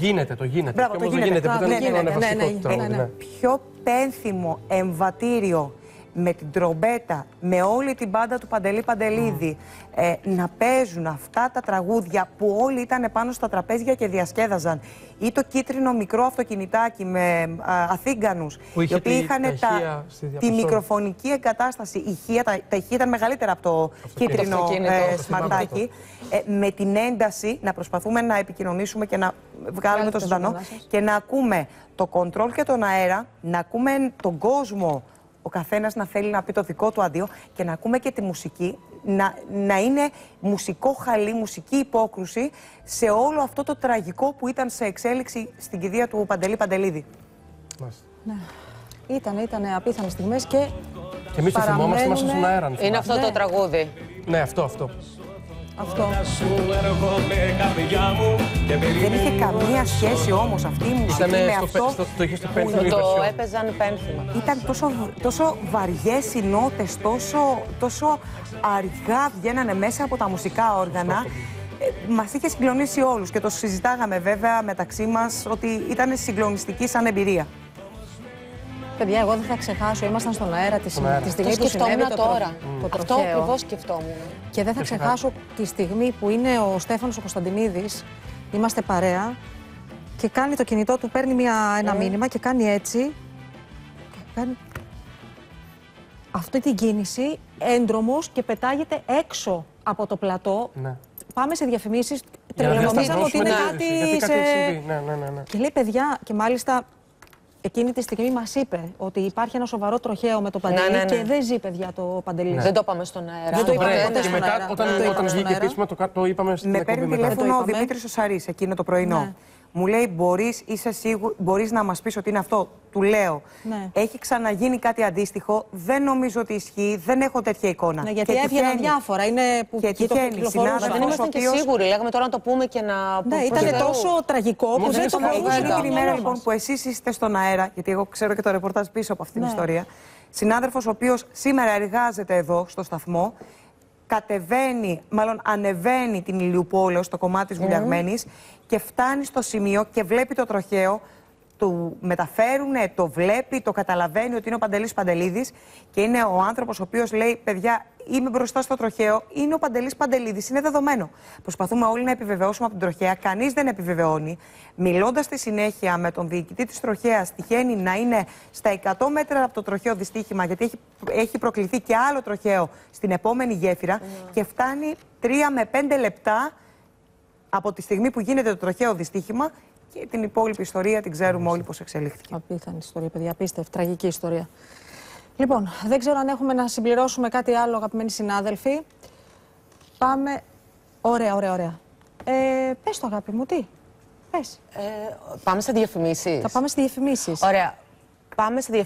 Γίνεται, το γίνεται. Μπράβο, Και το όμως δεν γίνεται. γίνεται, επειδή Ναι, δεν ναι, είναι ναι, βασικό ναι, το τραγούδι, ναι, ναι. ναι. Πιο πένθυμο εμβατήριο με την τρομπέτα, με όλη την μπάντα του Παντελή Παντελίδη, ε, να παίζουν αυτά τα τραγούδια που όλοι ήταν πάνω στα τραπέζια και διασκέδαζαν. Ή το κίτρινο μικρό αυτοκινητάκι με α, αθήγανους, Που είχε οι οποίοι τη- είχαν τα τα, ηχεία στη τη διαπιστώση. μικροφωνική εγκατάσταση. Ηχεία, τα, τα ηχεία ήταν μεγαλύτερα από το κίτρινο αυτοκίνητο. ε, Το σμαρτάκι. Ε, με την ένταση να προσπαθούμε να επικοινωνήσουμε και να βγάλουμε Βγάλετε το τα ζωντανό ζωντανά σας. και να ακούμε το κοντρόλ και τον αέρα, να ακούμε τον κόσμο, ο καθένας να θέλει να πει το δικό του αντίο και να ακούμε και τη μουσική, να, να είναι μουσικό χαλί, μουσική υπόκρουση σε όλο αυτό το τραγικό που ήταν σε εξέλιξη στην κηδεία του Παντελή Παντελίδη. Μάλιστα. Ήταν, ήταν απίθανες στιγμές και Και εμείς το θυμόμαστε, είμαστε στον παραμένουνε- αέρα. αν Είναι θυμάσαι. αυτό το τραγούδι. Ναι, αυτό, αυτό. Αυτό. Σου έρχομαι καρδιά μου και Δεν είχε καμία σχέση όμως αυτή η μουσική Ήταν με στο, αυτό πέ- στο, το είχε στο που πένθυμο Το version. έπαιζαν πένθυμα. Ήταν τόσο, τόσο βαριές οι νότες, τόσο, τόσο αργά βγαίνανε μέσα από τα μουσικά όργανα. Ε, μας είχε συγκλονίσει όλους και το συζητάγαμε βέβαια μεταξύ μας ότι ήταν συγκλονιστική σαν εμπειρία. Παιδιά, εγώ δεν θα ξεχάσω, ήμασταν στον αέρα τη, αέρα. τη Το στιγμή που συνέβη σκεφτόμουν το, τρο- τώρα. το Αυτό τροχαίο. ακριβώς σκεφτόμουν. Και δεν θα ξεχάσω τη στιγμή που είναι ο Στέφανος ο Κωνσταντινίδης, είμαστε παρέα και κάνει το κινητό του, παίρνει μια, ένα μήνυμα και κάνει έτσι. Και κάνει αυτή την κίνηση έντρομος και πετάγεται έξω από το πλατό. Ναι. Πάμε σε διαφημίσεις, Για να τρελανομίζαμε ότι είναι διασταυρώσουμε την είδηση, κάτι γιατί κάτι σε... έχει συμβεί. Ναι, ναι, ναι, ναι. Και λέει παιδιά, και μάλιστα εκείνη τη στιγμή μας είπε ότι υπάρχει ένα σοβαρό τροχαίο με το Παντελή ναι, ναι. και δεν ζει παιδιά το Παντελή. Δεν το πάμε στον αέρα. Δεν το είπαμε Ωραία, ποτέ και στον μετά, αέρα. όταν, Δεν το όταν είπαμε στον βγήκε αέρα. επίσημα, το, κα- το είπαμε στην Με εκπομπή παίρνει μετά. τηλέφωνο ο είπαμε. Δημήτρης ο Σαρής εκείνο το πρωινό. Ναι. Μου λέει μπορείς, είσαι σίγου, μπορείς να μας πεις ότι είναι αυτό; Του λέω. Ναι. Έχει ξαναγίνει κάτι αντίστοιχο. Δεν νομίζω ότι ισχύει. Δεν έχω τέτοια εικόνα. Ναι, γιατί Και έβγαιναν τυχαίνει. διάφορα. Είναι που Και εκεί το τυχαίνει, κυκλοφορούσαν. συνάδελφος, Δεν ήμασταν και ο οποίος- σίγουροι. Λέγαμε τώρα να το πούμε και να. Ναι, προς ήταν Θεού. τόσο τραγικό που Όμως δεν δεν το είναι χωρούσαμε Εκείνη από την το ημέρα μυαλό λοιπόν μας. που εσείς είστε στον αέρα, γιατί εγώ ξέρω και το ρεπορτάζ πίσω από αυτήν την Ναι. ιστορία. Συνάδελφος ο οποίος σήμερα εργάζεται εδώ στο σταθμό, κατεβαίνει, μάλλον ανεβαίνει την Ηλιουπόλεω στο κομμάτι της Βουλιαγμένης και φτάνει στο σημείο και βλέπει το τροχαίο. Του μεταφέρουν, το βλέπει, το καταλαβαίνει ότι είναι ο Παντελής Παντελίδης και είναι ο άνθρωπος ο οποίος λέει «Παιδιά, είμαι μπροστά στο τροχαίο, είναι ο Παντελής Παντελίδης, είναι δεδομένο». Προσπαθούμε όλοι να επιβεβαιώσουμε από την τροχέα, κανείς δεν επιβεβαιώνει. Μιλώντας στη συνέχεια με τον διοικητή της τροχέας, τυχαίνει να είναι στα 100 μέτρα από το τροχαίο δυστύχημα, γιατί έχει, έχει προκληθεί και άλλο τροχαίο στην επόμενη γέφυρα και φτάνει 3 με 5 λεπτά από τη στιγμή που γίνεται το τροχαίο δυστύχημα και την υπόλοιπη ιστορία την ξέρουμε όλοι πώς εξελίχθηκε. Απίθανη ιστορία, παιδιά. Απίστευτη, τραγική ιστορία. Λοιπόν, δεν ξέρω αν έχουμε να συμπληρώσουμε κάτι άλλο, αγαπημένοι συνάδελφοι. Πάμε. Ωραία, ωραία, ωραία. Ε, πες το, αγάπη μου, τι; Πες. Ε, πάμε σε διαφημίσεις. Θα πάμε στις διαφημίσεις. Ωραία. Πάμε σε διαφημίσει.